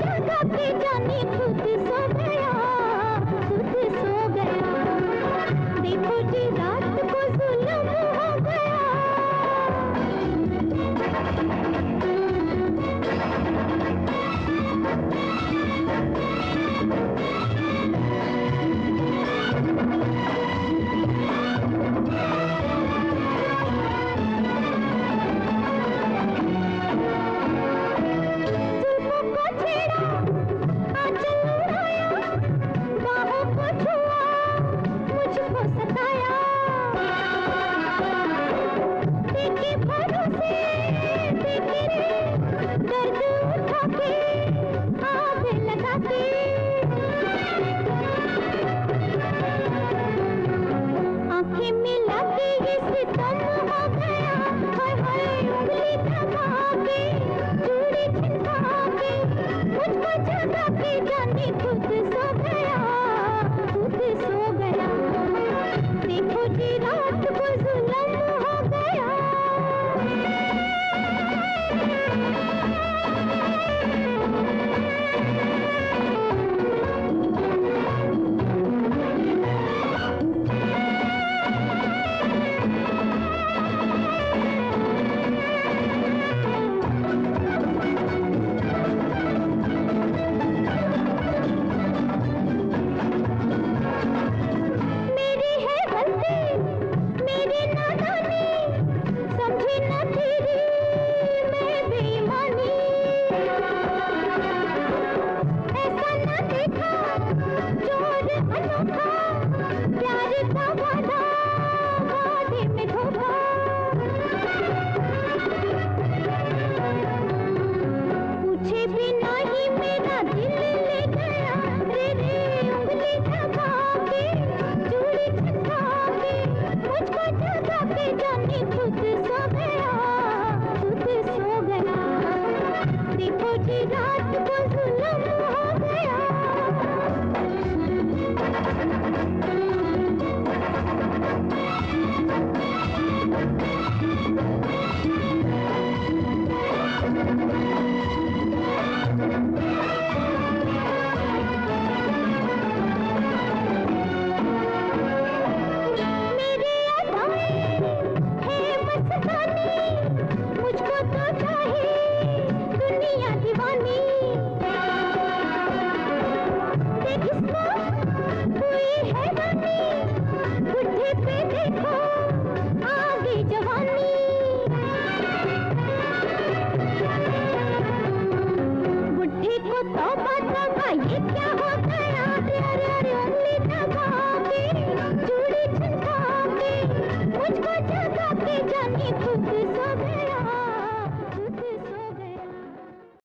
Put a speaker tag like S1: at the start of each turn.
S1: जगह पे जा देखा ತಾಪ